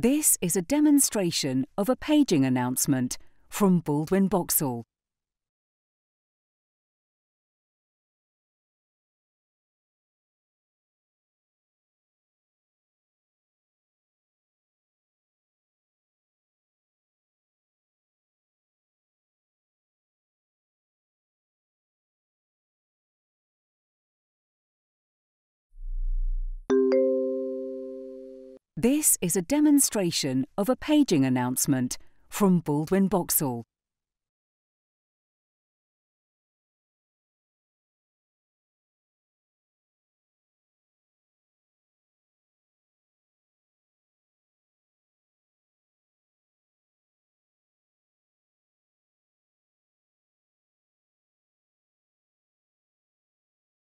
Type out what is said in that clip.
This is a demonstration of a paging announcement from Baldwin Boxall. This is a demonstration of a paging announcement from Baldwin Boxall.